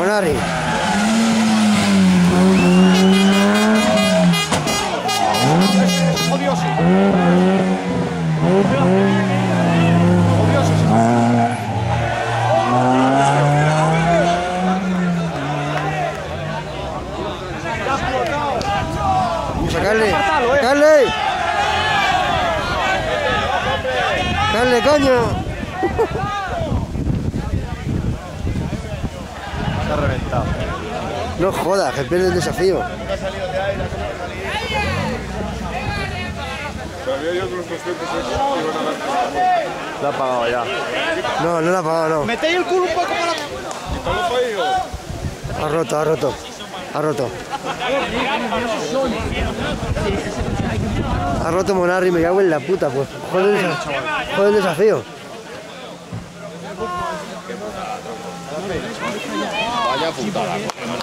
Monari. Odioso. Eh. ¡Sacarle! ¡Sacarle, coño! No jodas, que pierde el desafío. Lo ha pagado ya. No, no la ha pagado, no. Metéis el culo un poco para Ha roto, ha roto. Ha roto. Ha roto Monarri, me cago en la puta, pues. Joder el, joder el desafío. Vaya putada.